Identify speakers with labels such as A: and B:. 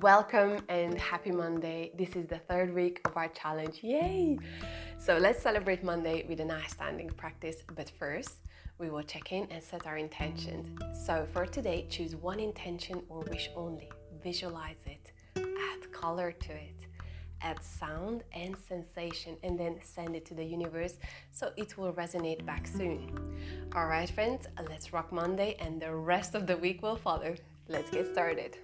A: Welcome and happy Monday. This is the third week of our challenge. Yay! So let's celebrate Monday with a nice standing practice. But first, we will check in and set our intentions. So for today, choose one intention or wish only. Visualize it, add color to it, add sound and sensation, and then send it to the universe so it will resonate back soon. All right, friends, let's rock Monday, and the rest of the week will follow. Let's get started.